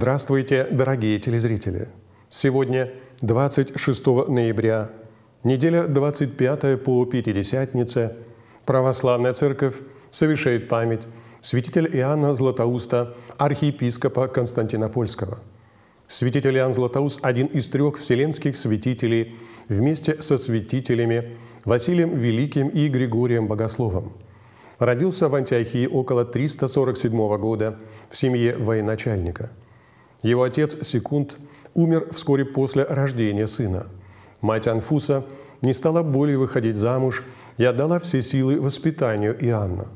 Здравствуйте, дорогие телезрители! Сегодня 26 ноября, неделя 25 по Пятидесятнице, Православная Церковь совершает память святителя Иоанна Златоуста, архиепископа Константинопольского. Святитель Иоанн Златоуст – один из трех вселенских святителей вместе со святителями Василием Великим и Григорием Богословом – Родился в Антиохии около 347 года в семье военачальника. Его отец Секунд умер вскоре после рождения сына. Мать Анфуса не стала более выходить замуж и отдала все силы воспитанию Иоанна.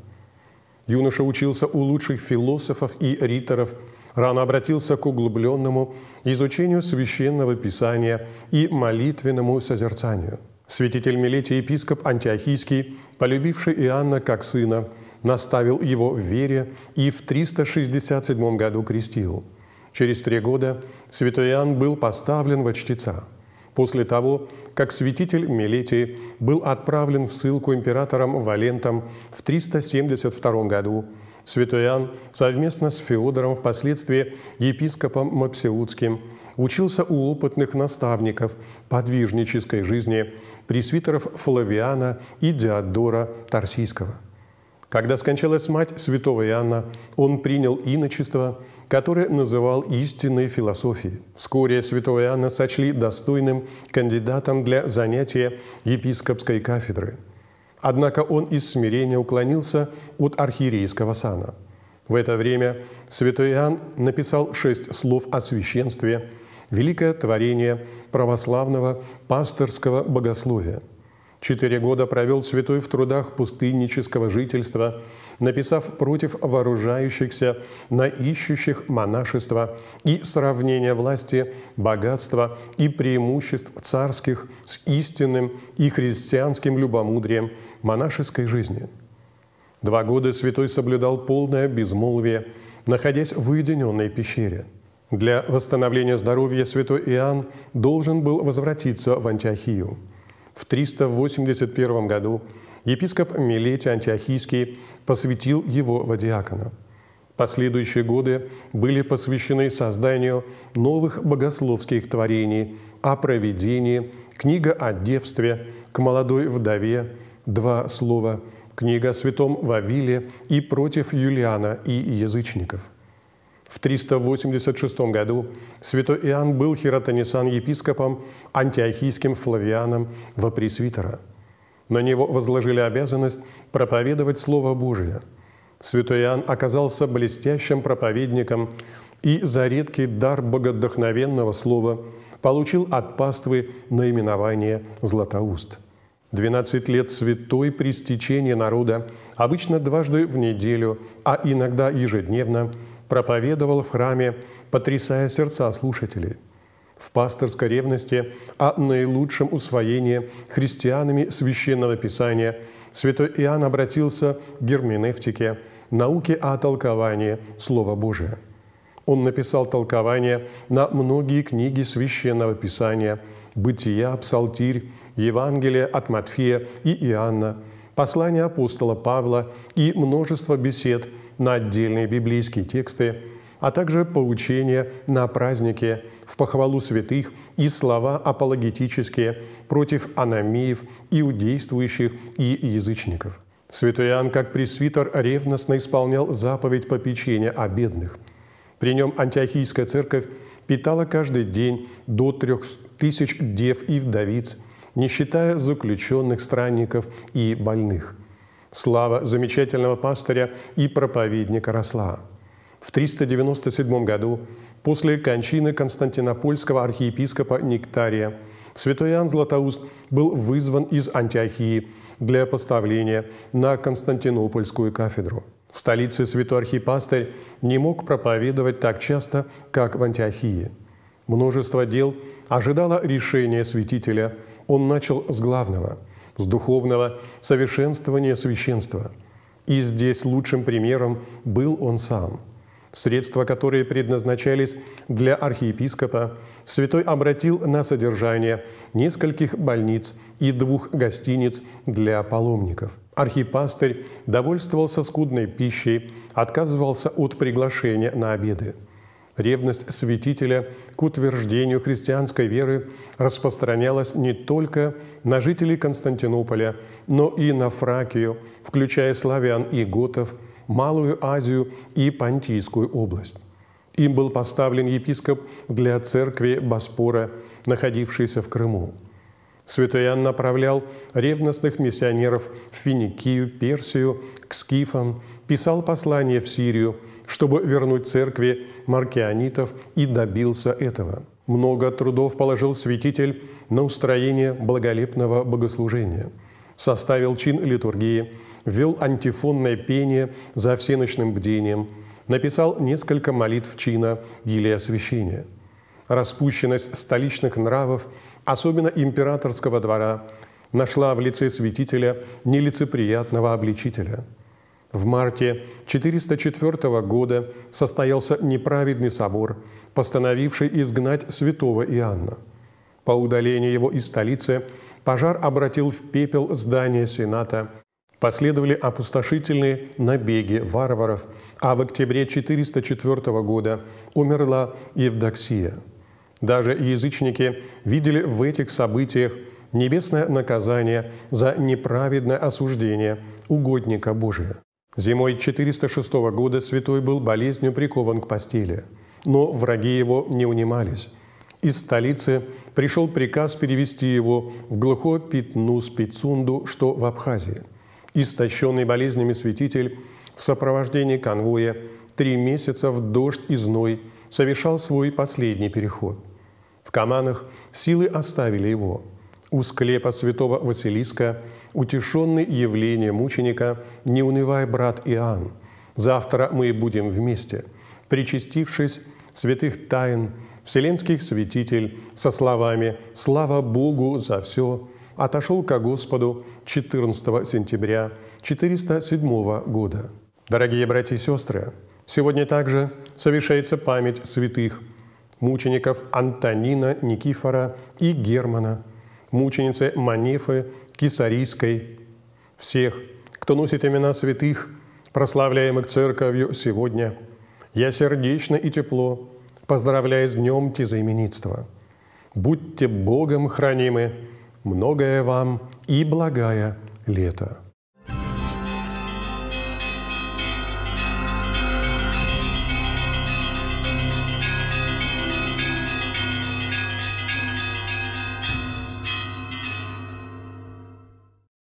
Юноша учился у лучших философов и риторов, рано обратился к углубленному изучению священного писания и молитвенному созерцанию – Святитель Милетий, епископ Антиохийский, полюбивший Иоанна как сына, наставил его в вере и в 367 году крестил. Через три года святой Иоанн был поставлен во чтеца. После того, как святитель Милетий был отправлен в ссылку императором Валентом в 372 году, святой Иоанн совместно с Феодором, впоследствии епископом Мапсеутским, учился у опытных наставников подвижнической жизни пресвитеров Флавиана и Диодора Тарсийского. Когда скончалась мать святого Иоанна, он принял иночество, которое называл истинной философией. Вскоре святого Иоанна сочли достойным кандидатом для занятия епископской кафедры. Однако он из смирения уклонился от архиерейского сана. В это время святой Иоанн написал шесть слов о священстве – великое творение православного пасторского богословия. Четыре года провел святой в трудах пустыннического жительства, написав против вооружающихся на ищущих монашества и сравнение власти, богатства и преимуществ царских с истинным и христианским любомудрием монашеской жизни. Два года святой соблюдал полное безмолвие, находясь в уединенной пещере – для восстановления здоровья святой Иоанн должен был возвратиться в Антиохию. В 381 году епископ Милетий Антиохийский посвятил его в диакона. Последующие годы были посвящены созданию новых богословских творений о проведении, книга о девстве, к молодой вдове, два слова, книга о святом Вавиле и против Юлиана и язычников – в 386 году святой Иоанн был хиротонесан епископом антиохийским Флавианом во пресвитера. На него возложили обязанность проповедовать Слово Божие. Святой Иоанн оказался блестящим проповедником и за редкий дар богодохновенного слова получил от паствы наименование «Златоуст». 12 лет святой при стечении народа, обычно дважды в неделю, а иногда ежедневно – проповедовал в храме, потрясая сердца слушателей. В пасторской ревности о наилучшем усвоении христианами священного писания святой Иоанн обратился к герменевтике, науке о толковании Слова Божия. Он написал толкование на многие книги священного писания «Бытия», «Псалтирь», «Евангелие от Матфея и Иоанна», послания апостола Павла и множество бесед – на отдельные библейские тексты, а также поучения на празднике в похвалу святых и слова апологетические против аномиев, иудействующих и язычников. Святой Иоанн, как пресвитер, ревностно исполнял заповедь попечения о бедных. При нем антиохийская церковь питала каждый день до трех тысяч дев и вдовиц, не считая заключенных странников и больных – слава замечательного пастыря и проповедника росла. В 397 году, после кончины константинопольского архиепископа Нектария, святой Иоанн Златоуст был вызван из Антиохии для поставления на Константинопольскую кафедру. В столице святой архипастырь не мог проповедовать так часто, как в Антиохии. Множество дел ожидало решения святителя. Он начал с главного – с духовного совершенствования священства. И здесь лучшим примером был он сам. Средства, которые предназначались для архиепископа, святой обратил на содержание нескольких больниц и двух гостиниц для паломников. Архипастырь довольствовался скудной пищей, отказывался от приглашения на обеды. Ревность святителя к утверждению христианской веры распространялась не только на жителей Константинополя, но и на Фракию, включая славян и готов, Малую Азию и Понтийскую область. Им был поставлен епископ для церкви Боспора, находившейся в Крыму. Святой Иоанн направлял ревностных миссионеров в Финикию, Персию, к скифам, писал послания в Сирию – чтобы вернуть церкви маркианитов и добился этого. Много трудов положил святитель на устроение благолепного богослужения. Составил чин литургии, ввел антифонное пение за всеночным бдением, написал несколько молитв чина или освящения. Распущенность столичных нравов, особенно императорского двора, нашла в лице святителя нелицеприятного обличителя – в марте 404 года состоялся неправедный собор, постановивший изгнать святого Иоанна. По удалению его из столицы пожар обратил в пепел здание Сената, последовали опустошительные набеги варваров, а в октябре 404 года умерла Евдоксия. Даже язычники видели в этих событиях небесное наказание за неправедное осуждение угодника Божия. Зимой 406 года святой был болезнью прикован к постели, но враги его не унимались. Из столицы пришел приказ перевести его в глухое пятну Спицунду, что в Абхазии. Истощенный болезнями святитель в сопровождении конвоя три месяца в дождь и зной совершал свой последний переход. В Каманах силы оставили его – у склепа святого Василиска, утешенный явлением мученика, не унывай, брат Иоанн, завтра мы будем вместе, причастившись святых тайн, вселенских святитель со словами «Слава Богу за все» отошел ко Господу 14 сентября 407 года. Дорогие братья и сестры, сегодня также совершается память святых мучеников Антонина, Никифора и Германа – мученицы Манифы Кисарийской, всех, кто носит имена святых, прославляемых Церковью сегодня, я сердечно и тепло поздравляю с днем тезаименитства. Будьте Богом хранимы, многое вам и благая лето.